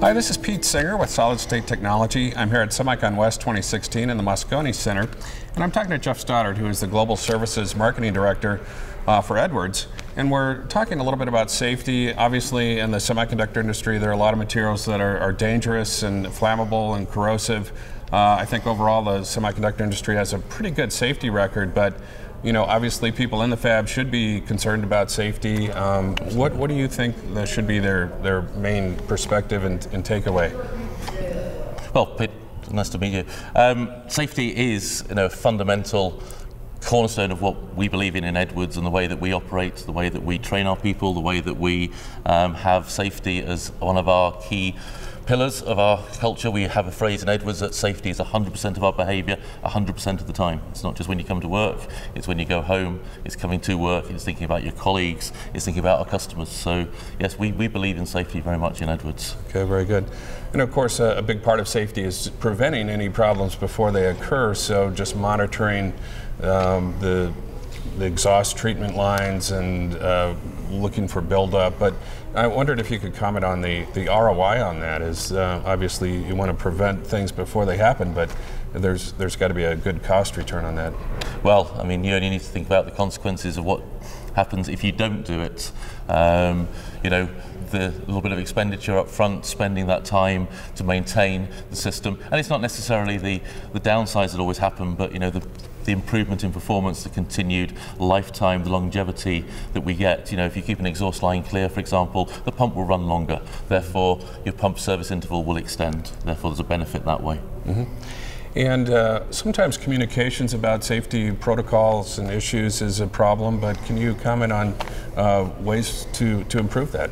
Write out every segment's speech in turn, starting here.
Hi, this is Pete Singer with Solid State Technology. I'm here at SemiCon West 2016 in the Moscone Center, and I'm talking to Jeff Stoddart, who is the Global Services Marketing Director uh, for Edwards. And we're talking a little bit about safety. Obviously, in the semiconductor industry, there are a lot of materials that are, are dangerous and flammable and corrosive. Uh, I think overall the semiconductor industry has a pretty good safety record, but you know, obviously people in the fab should be concerned about safety. Um, what, what do you think should be their, their main perspective and, and takeaway? Well, Pete, nice to meet you. Um, safety is you know, a fundamental cornerstone of what we believe in in Edwards and the way that we operate, the way that we train our people, the way that we um, have safety as one of our key pillars of our culture. We have a phrase in Edwards that safety is 100% of our behaviour, 100% of the time. It's not just when you come to work, it's when you go home, it's coming to work, it's thinking about your colleagues, it's thinking about our customers. So, yes, we, we believe in safety very much in Edwards. Okay, very good. And of course, a, a big part of safety is preventing any problems before they occur. So, just monitoring um, the the exhaust treatment lines and uh, looking for buildup. But I wondered if you could comment on the, the ROI on that. Is uh, obviously you want to prevent things before they happen, but there's there's got to be a good cost return on that. Well, I mean, you only need to think about the consequences of what happens if you don't do it. Um, you know, the little bit of expenditure up front, spending that time to maintain the system. And it's not necessarily the, the downsides that always happen, but you know, the, the improvement in performance, the continued lifetime, the longevity that we get. You know, if you keep an exhaust line clear, for example, the pump will run longer. Therefore, your pump service interval will extend. Therefore, there's a benefit that way. Mm -hmm. And uh, sometimes communications about safety protocols and issues is a problem, but can you comment on uh, ways to, to improve that?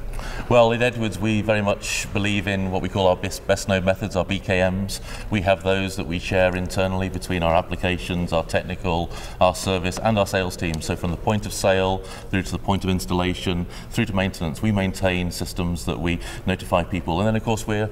Well, at Edwards, we very much believe in what we call our best, best known methods, our BKMs. We have those that we share internally between our applications, our technical, our service, and our sales team. So from the point of sale through to the point of installation, through to maintenance, we maintain systems that we notify people. And then, of course, we're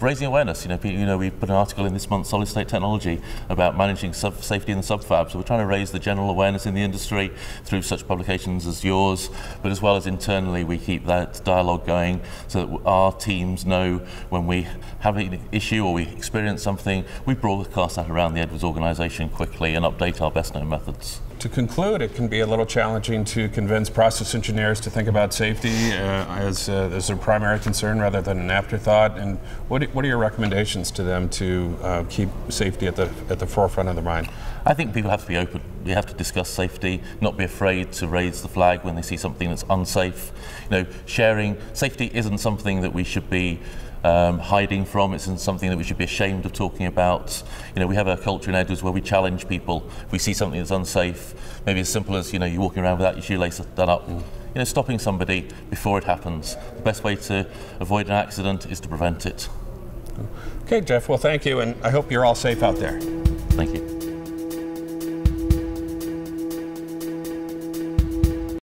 raising awareness. You know, you know, we put an article in this month's Solid State Technology about managing safety in the subfab. So we're trying to raise the general awareness in the industry through such publications as yours, but as well as internally, we keep that dialogue going so that our teams know when we have an issue or we experience something, we broadcast that around the Edwards organisation quickly and update our best known methods to conclude, it can be a little challenging to convince process engineers to think about safety uh, as, uh, as their primary concern rather than an afterthought. And what, what are your recommendations to them to uh, keep safety at the, at the forefront of their mind? I think people have to be open. We have to discuss safety, not be afraid to raise the flag when they see something that's unsafe. You know, sharing safety isn't something that we should be um, hiding from. It's not something that we should be ashamed of talking about. You know, we have a culture in Edwards where we challenge people. If we see something that's unsafe, maybe as simple as, you know, you're walking around without your shoelace done up. Mm. You know, stopping somebody before it happens. The best way to avoid an accident is to prevent it. Okay, Jeff, well, thank you, and I hope you're all safe out there. Thank you.